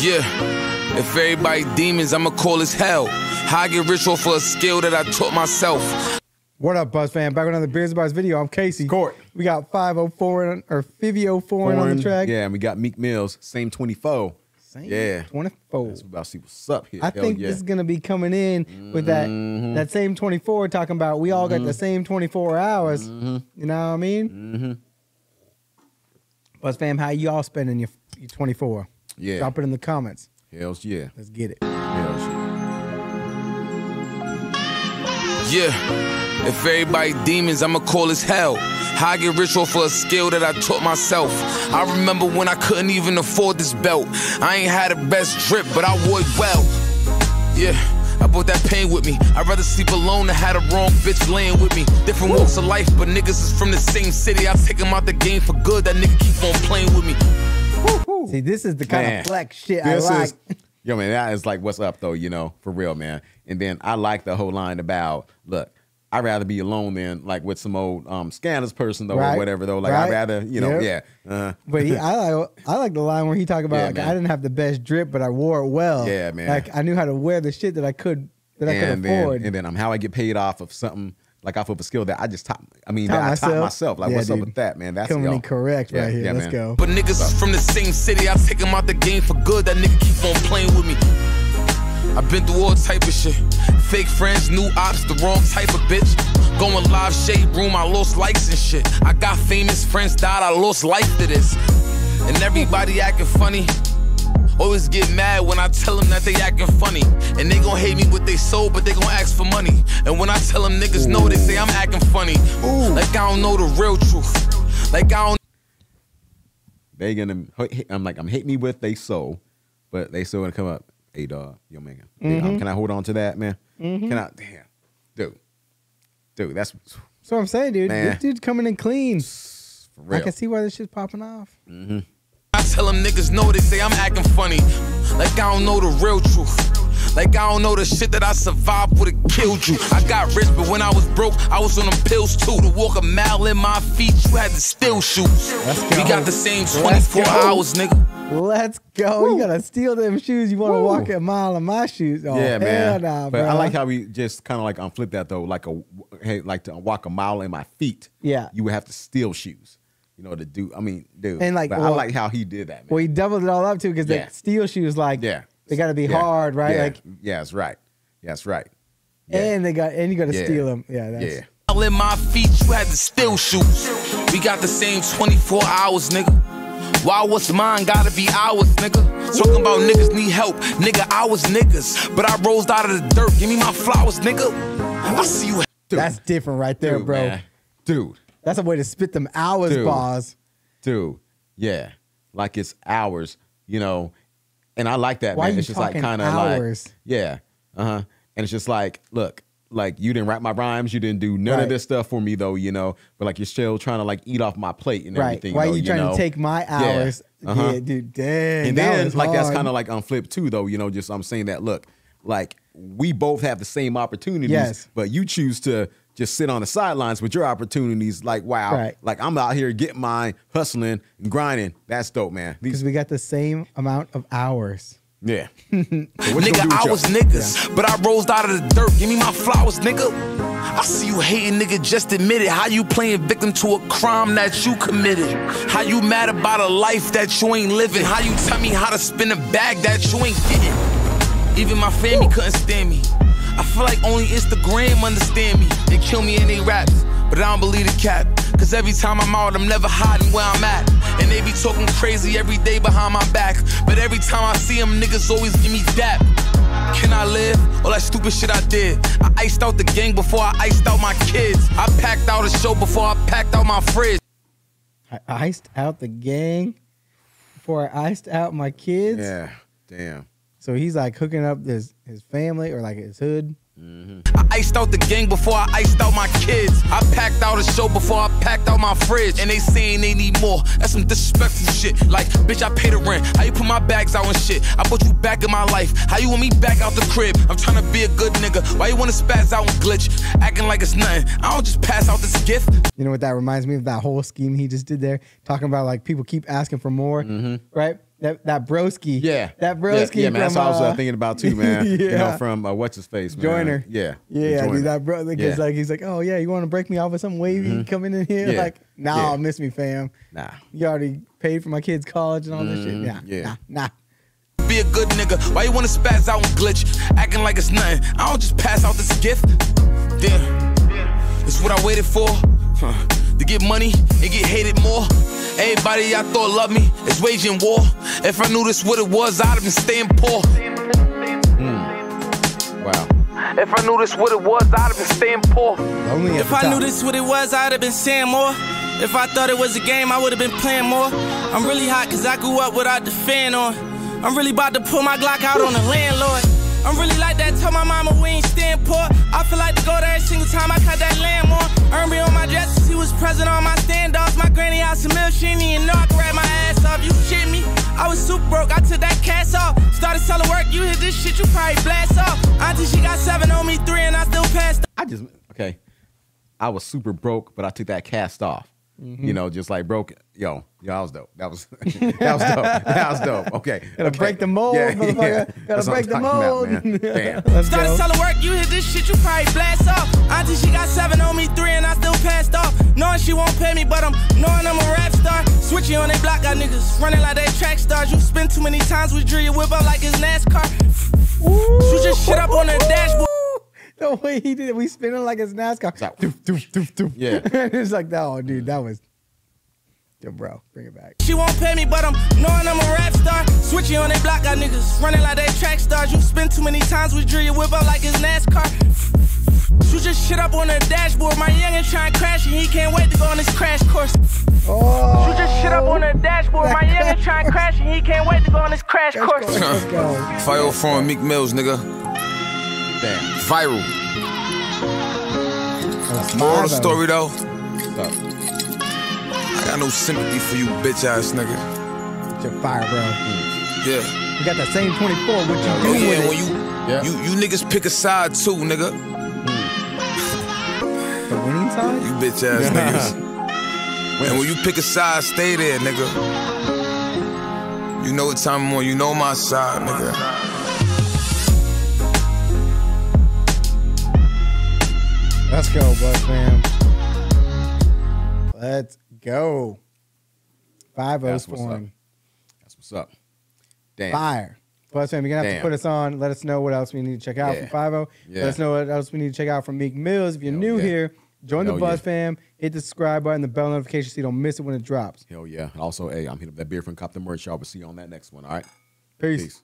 Yeah. If everybody demons, I'ma call this hell. How I get rich off of a skill that I taught myself. What up, Buzz fan? Back with another Beers Bars video. I'm Casey. Court. We got Fivio on- or Fivio on the track. Yeah, and we got Meek Mills, same 24. Same Yeah. 24. Let's about to see what's up here. I Hell think yeah. this is gonna be coming in with that Mm-hmm. that same 24 talking about we all got the same 24 hours. You know what I mean? Mm-hmm. Buzz fam, how you all spending your, your 24? Yeah. Drop it in the comments. Hells yeah. Let's get it. Hells yeah. Yeah. If everybody demons, I'ma call this hell. How I get rich off of a skill that I taught myself. I remember when I couldn't even afford this belt. I ain't had the best drip, but I wore it well. Yeah. I brought that pain with me. I'd rather sleep alone than have the wrong bitch laying with me. Different walks of life, but niggas is from the same city. I take them out the game for good. That nigga keep on playing with me. See, this is the kind Man, of flex shit I like. is yo man, that is like what's up though, you know, for real, man. And then I like the whole line about look. I'd rather be alone than like with some old um scanners person though Right, or whatever though. Like right, I'd rather, you know, yep. yeah. Uh, But he, I like I like the line where he talk about Yeah, like. I didn't have the best drip, but I wore it well. Yeah, man. Like I knew how to wear the shit that I could that I could and then afford. and then I'm um, how I get paid off of something like off of a skill that I just taught. I mean, Taught that I taught myself? myself. Like, Yeah, what's up with that, man? That's Coming yo. in correct Yeah, right here. yeah, Let's man. go. But niggas from the same city. I take them out the game for good. That nigga keep on playing with me. I've been through all type of shit. Fake friends, new ops, the wrong type of bitch. Going live shade room, I lost likes and shit. I got famous friends died, I lost life to this. And everybody acting funny. Always get mad when I tell them that they acting funny. And they gon' hate me with they soul, but they gon' ask for money. And when I tell them niggas no, they say I'm acting funny. Like I don't know the real truth. Like I don't They gonna. I'm like, I'm hate me with they soul, but they still gonna come up. Hey, dog, yo, man, hey, Mm-hmm. um, can I hold on to that, man? Can I? Damn, dude, dude, that's for So I'm saying, dude, Man. this dude's coming in clean. real. I can see why this shit's popping off. I tell them niggas know they say I'm acting funny. Like I don't know the real truth. Like I don't know the shit that I survived would've killed you. I got rich, but when I was broke, I was on them pills too. To walk a mile in my feet, you had to steal shoes. Let's We got the same 24 go. hours, nigga. Let's go. You gotta steal them shoes. You want to Woo. walk a mile in my shoes? Oh, yeah, hell man. Nah, but I like how we just kind of like um, flip that though, like a hey, like to walk a mile in my feet. Yeah. you would have to steal shoes, you know, to do. I mean, dude, And, like, but I like how he did that, man. Well, he doubled it all up too because Yeah. the steel shoes, like, yeah, they got to be Yeah. hard, right? Yeah. Like, yeah, that's right. Yeah, that's right. Yeah. and they got and you got to Yeah. steal them. Yeah, that's yeah. Mile in my feet, you had the steel shoes. We got the same 24 hours, nigga. Why what's mine gotta be ours, nigga? Talking about niggas need help, nigga. I was niggas, but I rose out of the dirt. Give me my flowers, nigga. I see you. Dude. that's different right there, Dude, bro. man. Dude, That's a way to spit them hours, Dude. bars. dude, yeah, like it's hours, you know, and I like that, Why man. you It's just like kind of like, hours? yeah, uh huh, and it's just like, look, like you didn't write my rhymes, you didn't do none Right. of this stuff for me though, you know, but like you're still trying to like eat off my plate and Right. everything. Why though, you trying know? to take my Yeah. hours? Uh-huh. Yeah, dude. Dang. and then was like that's kind of like on flip too though you know just i'm saying that look like we both have the same opportunities Yes. but you choose to just sit on the sidelines with your opportunities like wow Right. like i'm out here getting mine hustling and grinding that's dope man because we got the same amount of hours. yeah so what you gonna do Nigga, I was niggas, but I rose out of the dirt. Give me my flowers, nigga. I see you hating, nigga. Just admit it. How you playing victim to a crime that you committed? How you mad about a life that you ain't living? How you tell me how to spin a bag that you ain't getting? Even my family couldn't stand me. I feel like only Instagram understand me. They kill me in they raps, but I don't believe the cap. Cause every time I'm out, I'm never hiding where I'm at. And they be talking crazy every day behind my back. But every time I see them, niggas always give me dap. Can I live? All that stupid shit I did. I iced out the gang before I iced out my kids. I packed out a show before I packed out my fridge. I iced out the gang before I iced out my kids. yeah damn So he's like hooking up his his family or like his hood. I iced out the gang before I iced out my kids. I packed out a show before I packed out my fridge. And they saying they need more. That's some disrespectful shit. Like, bitch, I pay the rent. How you put my bags out and shit? I put you back in my life. How you want me back out the crib? I'm trying to be a good nigga. Why you wanna spaz out and glitch? Acting like it's nothing. I don't just pass out this gift. You know what that reminds me of? That whole scheme he just did there, talking about like people keep asking for more, Mm-hmm. right? That that broski. Yeah, that broski. Yeah, yeah man. That's from, what I was uh, thinking about too, man. You know, from uh, what's his face, man. Joyner. Yeah, Yeah, Joyner. dude, that bro, because Yeah. like he's like, oh yeah, you want to break me off with some wavy coming in here? Mm-hmm. Yeah. Like, nah, Yeah. miss me, fam. Nah. You already paid for my kids' college and all this shit. Mhm, Nah, yeah. nah, nah. Be a good nigga. Why you wanna spaz out and glitch? Acting like it's nothing. I don't just pass out this gift. Damn. It's what I waited for. Huh. To get money and get hated more. Everybody I thought loved me is waging war. If I knew this what it was, I'd have been staying poor. Wow. If I knew this what it was, I'd have been staying poor. Lonely If I knew this what it was, I'd have been saying more. If I thought it was a game, I would have been playing more. I'm really hot cause I grew up without the fan on. I'm really about to pull my Glock out on the landlord. I'm really like that, tell my mama we ain't staying poor. I feel like to go there every single time I cut that land more. Earn me on my dresses, he was present on my standoffs. My granny out some milk, she didn't even know I could rap my ass off. You shit me? I was super broke, I took that cash off. Started selling work, you hit this shit, you probably blast off. Auntie, she got seven on me, three, and I still passed I just okay. I was super broke, but I took that cast off. Mm-hmm. You know, just like broke. Yo, yo, that was dope. That was that was dope. That was dope. Okay, Gotta okay. break the mold, yeah, motherfucker. Gotta That's break the talking about, mold. man. Damn. Let's Started go. selling work, you hit this shit, you probably blast off. Auntie, she got seven on me, three, and I still passed off. Knowing she won't pay me, but I'm knowing I'm a rap star. Switching on they block, got niggas running like they track stars. You spin too many times, with drill your whip up like it's NASCAR. Ooh. Shoot your shit up on the dashboard. The way he did it, we spinning like it's NASCAR. like, Doof, doof, doof, doof. Yeah. it's like, oh, dude, that was. Yo, bro, bring it back. She won't pay me, but I'm knowing I'm a rap star. Switching on they block, got niggas running like they track stars. You spin too many times, with drill your whip up like it's NASCAR. Shoot your shit up on the dashboard. My youngin' trying to crash and he can't wait to go on this crash course. Oh, Shoot your shit up on the dashboard. My youngin' trying to crash and he can't wait to go on this crash let's course. go. Let's go. Fire from Meek Mills, nigga. Damn. Viral. That's Moral of the story though, What's up? I got no sympathy for you bitch ass nigga. Your fire, bro. Yeah. You got that same 24. What you Oh do yeah, with when it? you Yeah. you you niggas pick a side too, nigga. the winning side? You bitch ass niggas. And when you pick a side, stay there, nigga. You know what time I'm on, you know my side, nigga. Let's go, Buzz fam. Let's go. Fivio's what's up. That's what's up. Damn. Fire. Buzz fam, you're gonna have Damn. to put us on. Let us know what else we need to check out Yeah. from Fivio. Yeah. Let us know what else we need to check out from Meek Mills. If you're Hell new yeah. here, join the Buzz fam. Hit the subscribe button, the bell notification so you don't miss it when it drops. Hell yeah. Also, hey, I'm hitting up that beer from Cop the merch. Y'all will see you on that next one. All right. Peace. Peace.